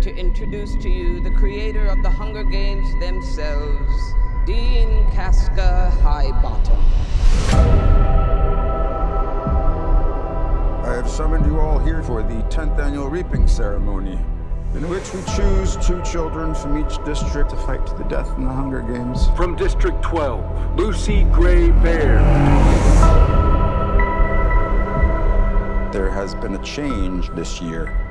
honored to introduce to you the creator of the Hunger Games themselves, Dean Casca Highbottom. I have summoned you all here for the 10th annual reaping ceremony, in which we choose two children from each district to fight to the death in the Hunger Games. From District 12, Lucy Gray Baird. There has been a change this year.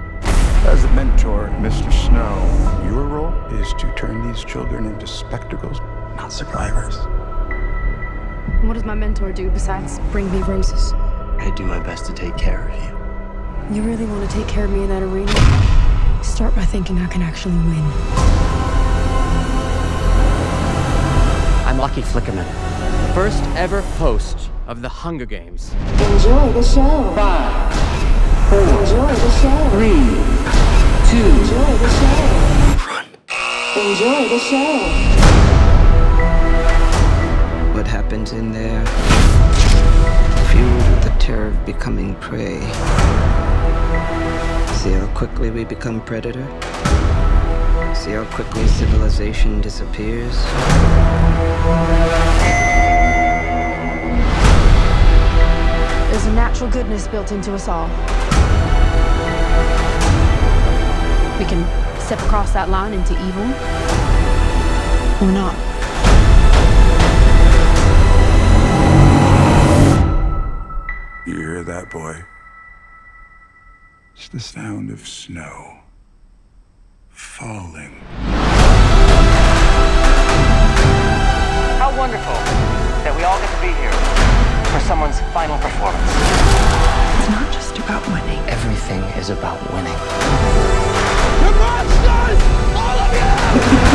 As a mentor, Mr. Snow, your role is to turn these children into spectacles, not survivors. What does my mentor do besides bring me roses? I do my best to take care of you. You really want to take care of me in that arena? Start by thinking I can actually win. I'm Lucky Flickerman, first ever host of the Hunger Games. Enjoy the show. Five, four, three, two, run. Enjoy the show. What happens in there? Fueled with the terror of becoming prey. See how quickly we become predator? See how quickly civilization disappears? There's a natural goodness built into us all. We can step across that line into evil or not. You hear that, boy? It's the sound of snow falling. How wonderful that we all get to be here for someone's final performance not just about winning. Everything is about winning. The monsters! All of you!